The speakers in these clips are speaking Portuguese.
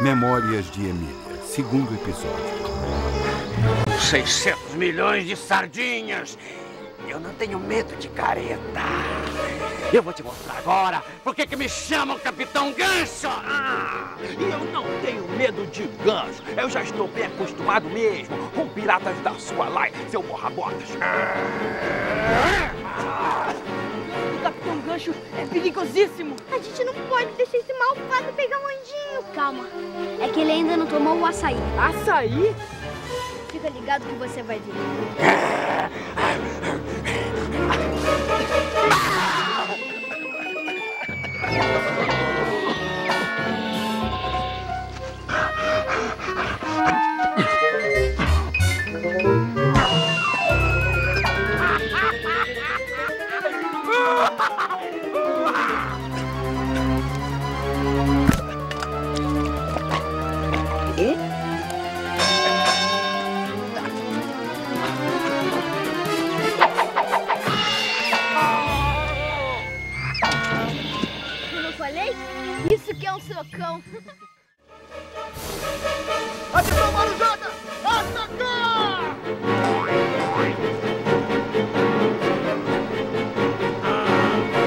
Memórias de Emília, segundo episódio. 600 milhões de sardinhas! Eu não tenho medo de careta. Eu vou te mostrar agora por que me chamam Capitão Gancho. Ah, e eu não tenho medo de gancho. Eu já estou bem acostumado mesmo com piratas da sua laia, seu borra-botas. O Capitão Gancho é perigosíssimo. A gente não pode deixar esse malvado pegar anjinho. Calma, é que ele ainda não tomou o açaí. Açaí? Fica ligado que você vai ver. falei? Isso que é um socão. Atenção, Marujada! Atacar!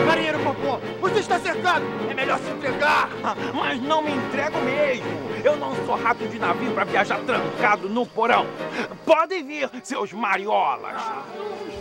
Marinheiro Popó, você está cercado. É melhor se entregar. Mas não me entrego mesmo. Eu não sou rato de navio para viajar trancado no porão. Podem vir, seus mariolas. Um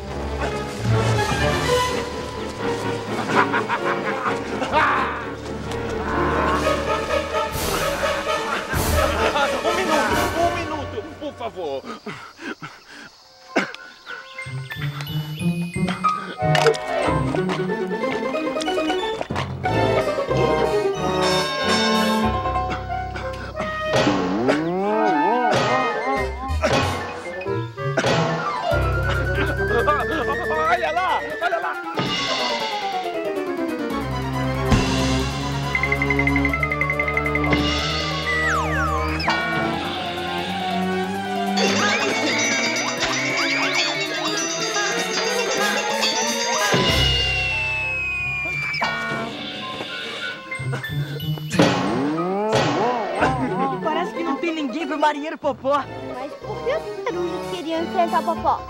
marinheiro Popó. Mas por que os perujos queriam enfrentar Popó?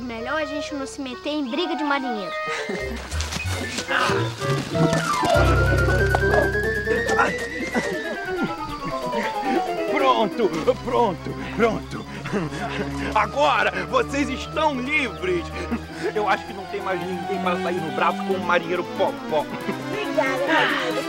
Melhor a gente não se meter em briga de marinheiro. Pronto, pronto, pronto. Agora vocês estão livres. Eu acho que não tem mais ninguém para sair no braço com o marinheiro Popó. Obrigada, marinheiro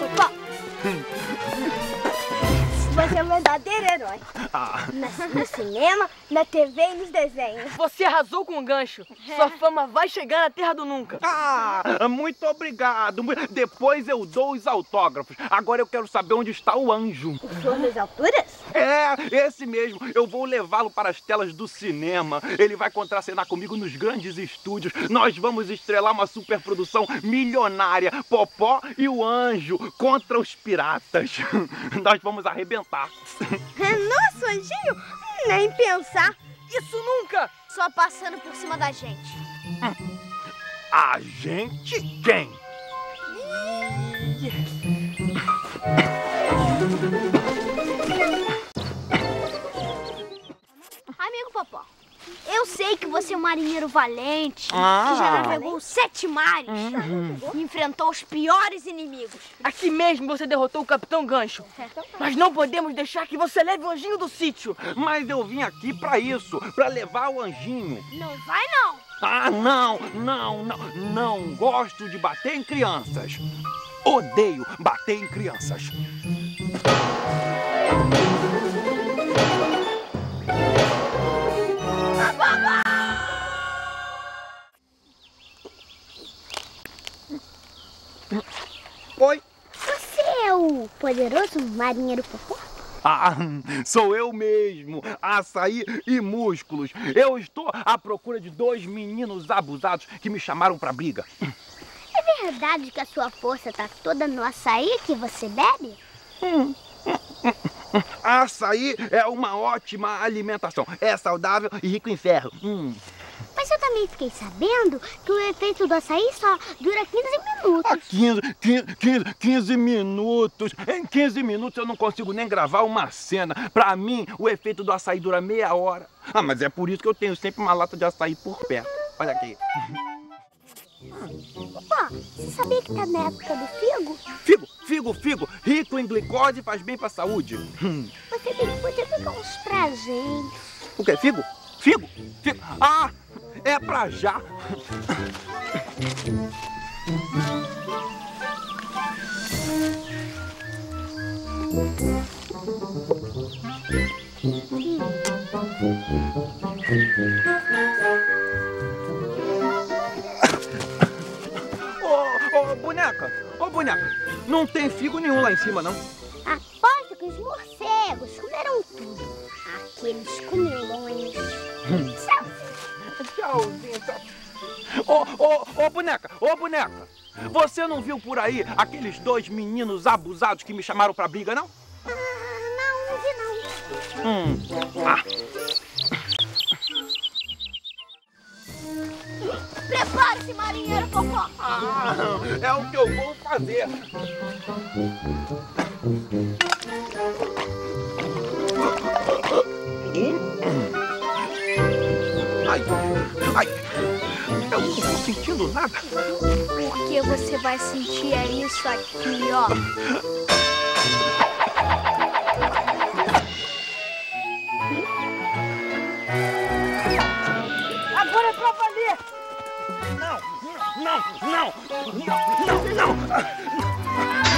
Você é um verdadeiro herói. Ah, Na- No cinema, na TV e nos desenhos. Você arrasou com o gancho. Sua fama vai chegar na Terra do Nunca. ah, muito obrigado. Depois eu dou os autógrafos. Agora eu quero saber onde está o anjo. O senhor das alturas? É, esse mesmo. Eu vou levá-lo para as telas do cinema. Ele vai contracenar comigo nos grandes estúdios. Nós vamos estrelar uma superprodução milionária. Popó e o Anjo contra os piratas. Nós vamos arrebentar. Nossa, anjinho, nem pensar. Isso nunca! Só passando por cima da gente. A gente quem? sei que você é um marinheiro valente, Ah. que já navegou sete mares e enfrentou os piores inimigos. Aqui mesmo você derrotou o Capitão Gancho. Mas não podemos deixar que você leve o anjinho do sítio. Mas eu vim aqui para isso, para levar o anjinho. Não vai não. Ah, não, não, não, não gosto de bater em crianças. Odeio bater em crianças. Poderoso marinheiro Popó? Ah, sou eu mesmo, açaí e músculos. Eu estou à procura de dois meninos abusados que me chamaram pra briga. É verdade que a sua força tá toda no açaí que você bebe? Açaí é uma ótima alimentação. É saudável e rico em ferro. Hum. Mas eu também fiquei sabendo que o efeito do açaí só dura 15 minutos. Ah, 15, 15, 15, 15 minutos. Em 15 minutos eu não consigo nem gravar uma cena. Pra mim, o efeito do açaí dura meia hora. Ah, mas é por isso que eu tenho sempre uma lata de açaí por perto. Olha aqui. Pô, você sabia que tá na época do figo? Figo, figo, figo. Rico em glicose faz bem pra saúde. Hum. Você tem que poder pegar uns pra gente. O quê? Figo? Figo? Figo? Ah, é pra já. Ô, boneca, ô, boneca, não tem figo nenhum lá em cima, não. Aposto que os morcegos comeram tudo. Aqueles comilões. Tchauzinho, tchau. Ô, ô, ô, boneca, ô, boneca. Você não viu por aí aqueles dois meninos abusados que me chamaram pra briga, não? Ah, não, não vi não. Hum. Ah, Prepare-se, marinheiro Popó. ah, é o que eu vou fazer. Ai, ai, eu não tô sentindo nada. Porque você vai sentir é isso aqui, ó. Agora é pra valer! Não, não, não, não, não, não.